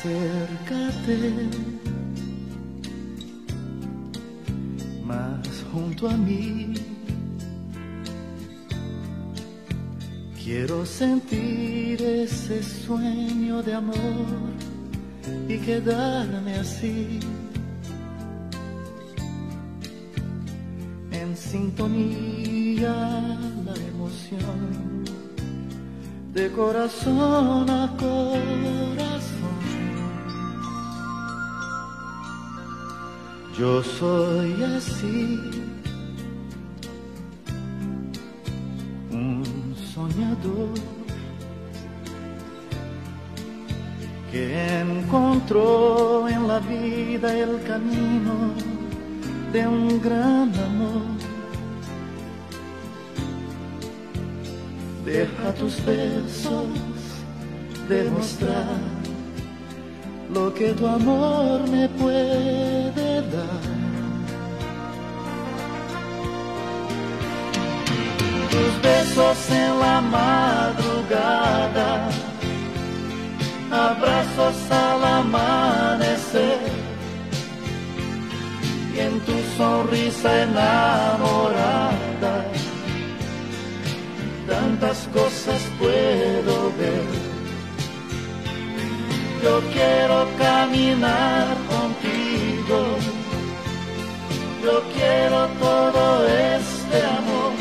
acércate más junto a mí. Quiero sentir ese sueño de amor y quedarme así. En sintonía la emoción de corazón a corazón. Yo soy así, un soñador que encontró en la vida el camino de un gran amor. Deja tus besos demostrar lo que tu amor me puede dar. Tus besos en la madrugada, abrazos al amanecer y en tu sonrisa enamorada tantas cosas puedo ver. Yo quiero caminar contigo, yo quiero todo este amor,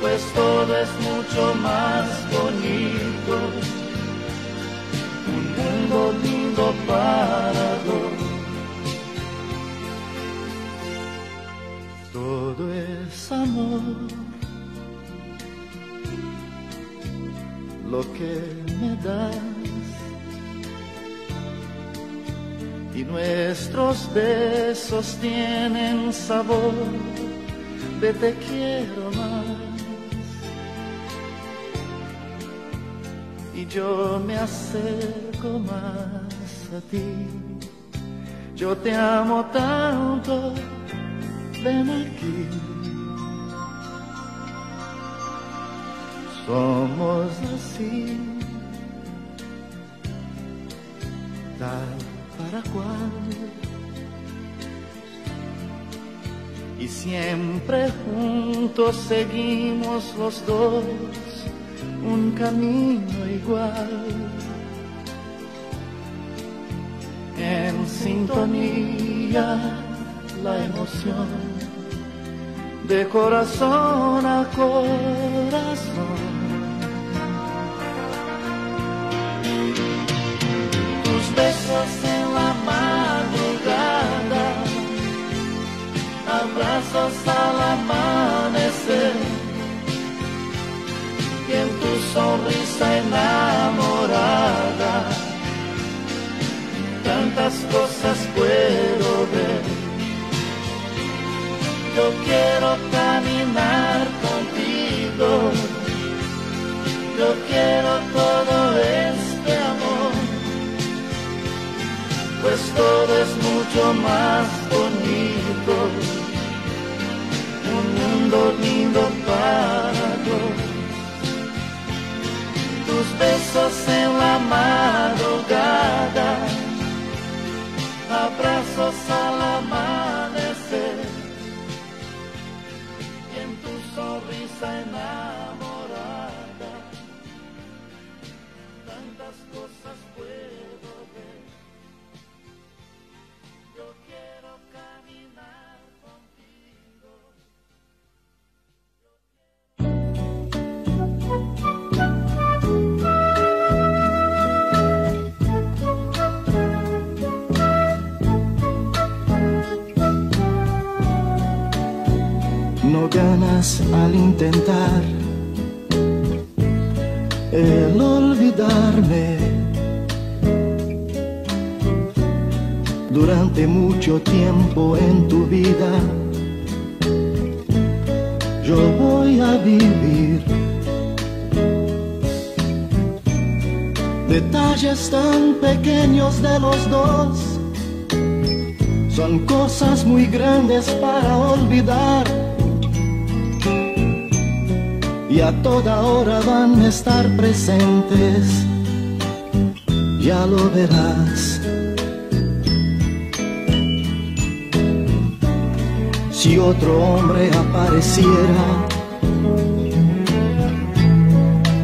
pues todo es mucho más bonito, un mundo lindo para dos. Todo es amor. lo que me das. Y nuestros besos tienen sabor de te quiero más. Y yo me acerco más a ti. Yo te amo tanto, ven aquí. somos así, para cual. Y siempre juntos seguimos los dos un camino igual. En sintonía la emoción de corazón a corazón. Al amanecer. Y en tu sonrisa enamorada, tantas cosas puedo ver. Yo quiero caminar contigo, yo quiero todo este amor. Pues todo es mucho más bonito, lindo para todos. Tus besos en la madrugada, al intentar el olvidarme. durante mucho tiempo en tu vida. Yo voy a vivir detalles tan pequeños de los dos. Son cosas muy grandes para olvidar. Y a toda hora van a estar presentes ya lo verás. Si otro hombre apareciera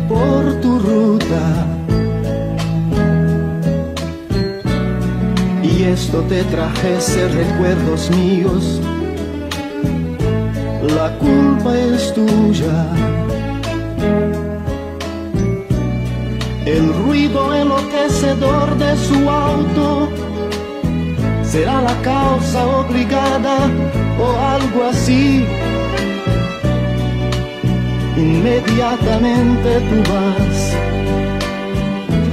por tu ruta y esto te trajese recuerdos míos, la culpa es tuya. El ruido enloquecedor de su auto será la causa obligada o algo así. Inmediatamente tú vas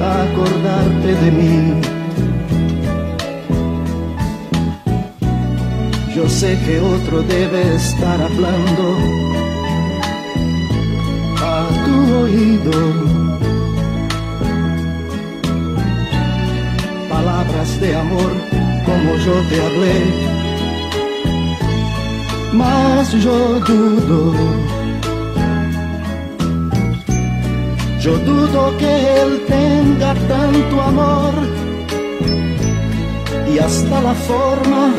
a acordarte de mí. Yo sé que otro debe estar hablando. A tu oído. Palabras de amor como yo te hablé, mas yo dudo, yo dudo que él tenga tanto amor y hasta la forma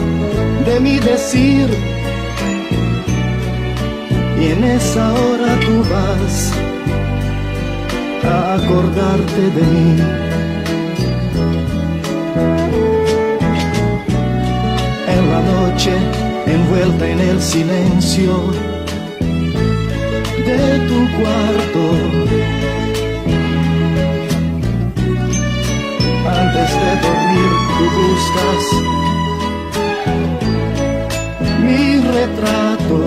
de mi decir. Y en esa hora tú vas a acordarte de mí. noche envuelta en el silencio de tu cuarto. Antes de dormir tú buscas mi retrato.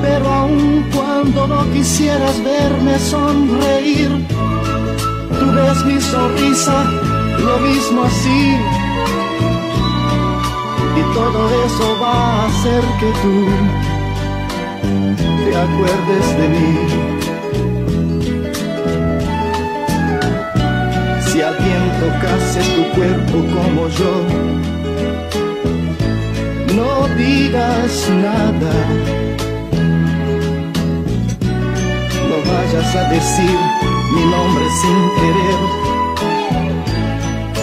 Pero aun cuando no quisieras verme sonreír, tú ves mi sonrisa lo mismo así. Y todo eso va a hacer que tú te acuerdes de mí. Tocase tu cuerpo como yo, no digas nada. No vayas a decir mi nombre sin querer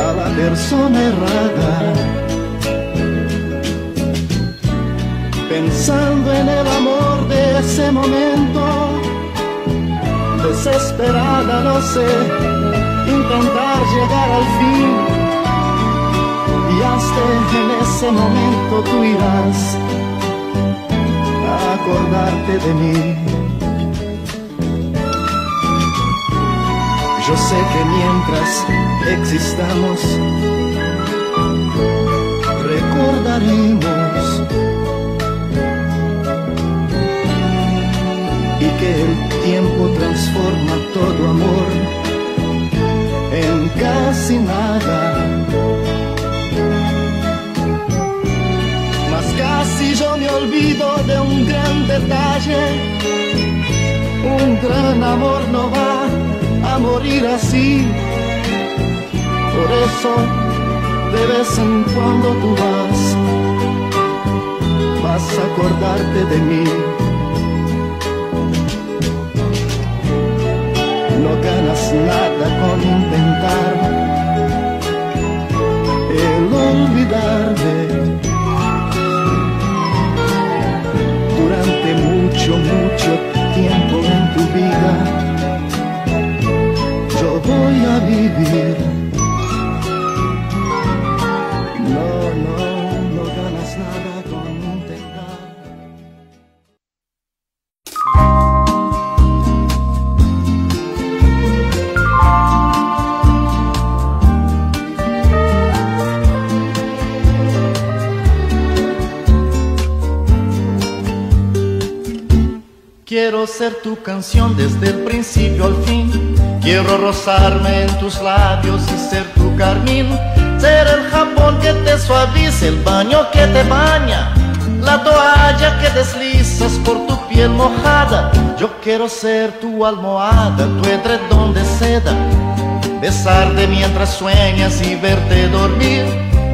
a la persona errada. Pensando en el amor de ese momento, desesperada, no sé, intentar llegar al fin. Y hasta en ese momento tú irás a acordarte de mí. Yo sé que mientras existamos, recordaremos y que el tiempo transforma todo amor casi nada. Mas casi yo me olvido de un gran detalle, un gran amor no va a morir así. Por eso de vez en cuando tú vas, vas a acordarte de mí. No ganas nada con intentar el olvidarme. Durante mucho, mucho Quiero ser tu canción desde el principio al fin. Quiero rozarme en tus labios y ser tu carmín. Ser el jabón que te suavice, el baño que te baña. La toalla que deslizas por tu piel mojada. Yo quiero ser tu almohada, tu edredón de seda. Besarte mientras sueñas y verte dormir.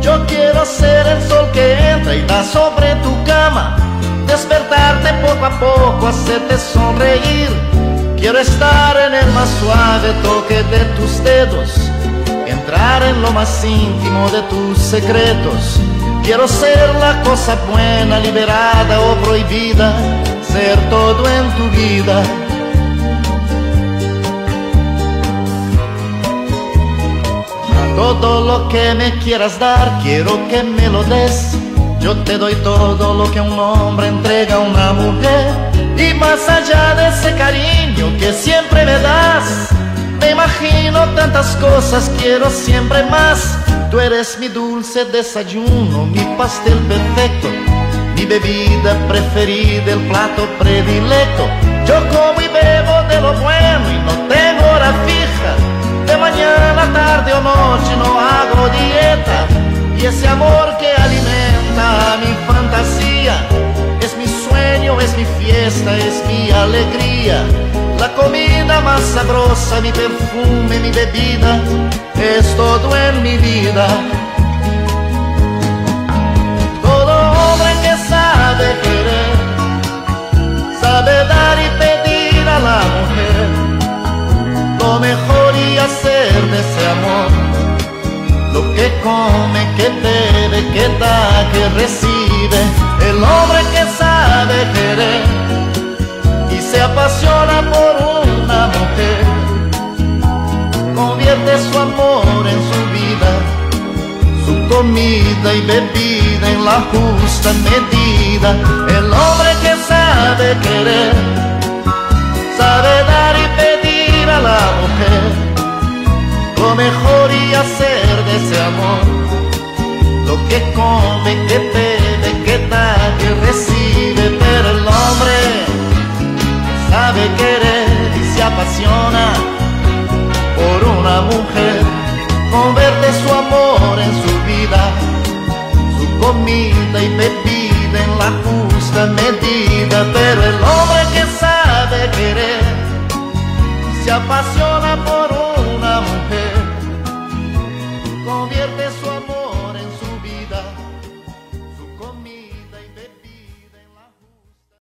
Yo quiero ser el sol que entra y da sobre tu cama despertarte poco a poco, hacerte sonreír. Quiero estar en el más suave toque de tus dedos, entrar en lo más íntimo de tus secretos. Quiero ser la cosa buena, liberada o prohibida, ser todo en tu vida. Todo lo que me quieras dar, quiero que me lo des. Yo te doy todo lo que un hombre entrega a una mujer. Y más allá de ese cariño que siempre me das, me imagino tantas cosas, quiero siempre más. Tú eres mi dulce desayuno, mi pastel perfecto, mi bebida preferida, el plato predilecto. Yo como y bebo de lo bueno y no tengo hora fija de mañana, tarde o noche no hago dieta y ese amor que mi fantasía es mi sueño, es mi fiesta, es mi alegría. La comida más sabrosa, mi perfume, mi bebida, es todo en mi vida. Todo hombre que sabe querer, sabe dar y pedir a la mujer lo mejor hacer de ese amor come, que bebe, que da, que recibe, el hombre que sabe querer y se apasiona por una mujer, convierte su amor en su vida, su comida y bebida en la justa medida, el hombre que sabe querer, sabe dar y pedir a la mujer mejor y hacer de ese amor lo que come, que bebe, que da, que recibe, pero el hombre sabe querer y se apasiona por una mujer,